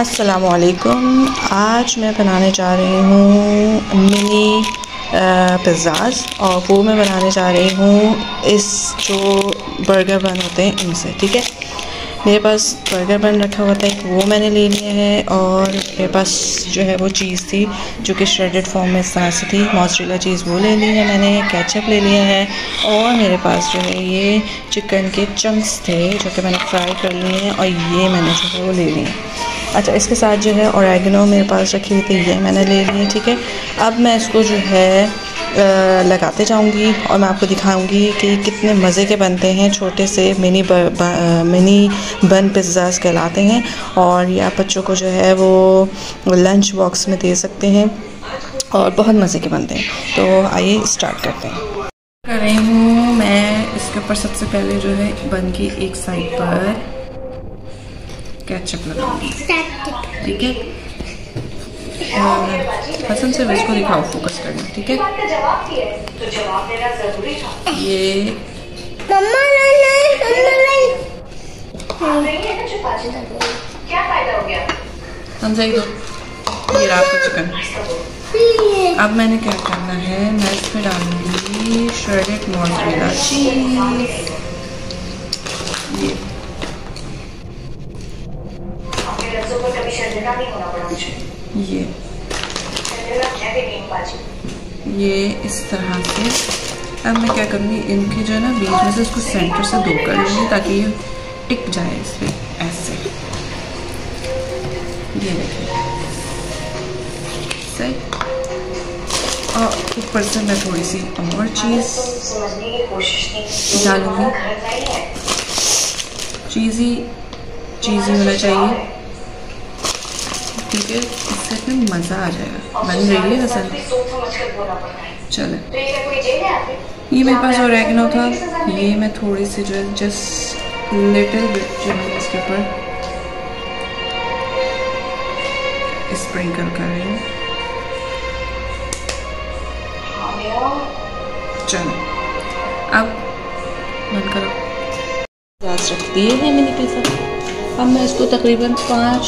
असलकुम आज मैं बनाने जा रही हूँ मिनी पिज़्ज़ाज़ और वो मैं बनाने जा रही हूँ इस जो बर्गर बन होते हैं इनसे, ठीक है? मेरे पास बर्गर बन रखा हुआ था, एक वो मैंने ले लिया है और मेरे पास जो है वो चीज़ थी, जो कि श्रेडेड फॉर्म में इस तरह से थी। मॉस्ट्रेला चीज़ वो ले ली है मैंने कैचअप ले लिया है और मेरे पास जो है ये चिकन के चंक्स थे, जो कि मैंने फ्राई कर लिए हैं और ये मैंने जो है वो ले लिए अच्छा इसके साथ जो है औरगनो मेरे पास रखी हुई थी ये मैंने ले ली है ठीक है। अब मैं इसको जो है लगाते जाऊँगी और मैं आपको दिखाऊँगी कि कितने मज़े के बनते हैं छोटे से मिनी ब, ब, मिनी बन पिज़्ज़ास कहलाते हैं और ये आप बच्चों को जो है वो लंच बॉक्स में दे सकते हैं और बहुत मज़े के बनते हैं। तो आइए स्टार्ट करते हैं। कर रही हूँ मैं इसके ऊपर सबसे पहले जो है बन की एक साइड पर कैचअप लगाऊँगी ठीक है हसन से इसको दिखाओ फोकस करना ठीक है ये मम्मा नहीं नहीं मम्मा नहीं क्या फ़ायदा हो गया समझाई दो ये आपका चिकन अब मैंने क्या करना है मैं इसमें डालूँगी श्रेडेड मॉन्जरेला चीज़ ये। ये इस तरह से। अब मैं क्या करूँगी इनके जो है ना बीच में से उसको सेंटर से दो कर लूँगी ताकि ये टिक जाए इस पर ऐसे। ये देखिए। सही। और ऊपर से मैं थोड़ी सी और चीज़ डालूँगी। चीज़ी चीज़ी होना चाहिए। ठीक है इससे फिर मज़ा आ जाएगा। बन रही है हसन चले। ये मेरे पास ऑरेगनो था। ये मैं थोड़ी सी जो है जस्ट लिटिल बिट जो है, इसके ऊपर स्प्रिंकल कर रही हूँ। चलो। अब बंद करो। रख दिए हैं मैंने पिज़्ज़ा अब मैं इसको तकरीबन पाँच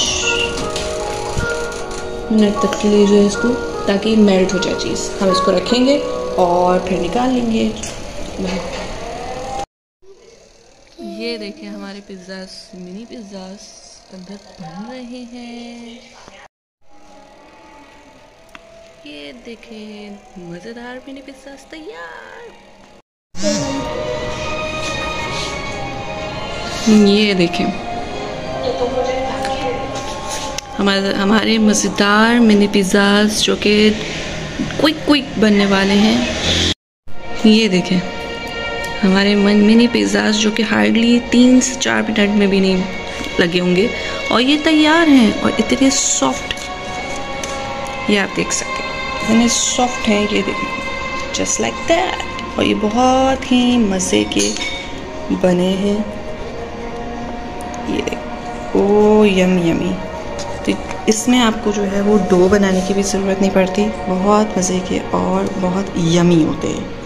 मिनट तक के लिए जो है इसको, ताकि मेल्ट हो जाए चीज़ हम इसको रखेंगे और फिर निकाल लेंगे ये देखिए हमारे पिज़्ज़ा मिनी पिज़्ज़ा अंदर बन रहे हैं। ये देखें, मज़ेदार मिनी पिज़्ज़ा तैयार। ये देखें। हमारे हमारे मज़ेदार मिनी पिज़्ज़ाज जो कि क्विक क्विक बनने वाले हैं। ये देखें, हमारे मिनी पिज़्ज़ाज जो कि हार्डली तीन से चार मिनट में भी नहीं लगे होंगे। और ये तैयार हैं और इतने सॉफ्ट ये आप देख सकते हैं, इतने सॉफ्ट हैं ये देखें जस्ट लाइक दैट और ये बहुत ही मज़े के बने हैं। ये ओ यम यमी तो इसमें आपको जो है वो डो बनाने की भी ज़रूरत नहीं पड़ती। बहुत मज़े के और बहुत यमी होते हैं।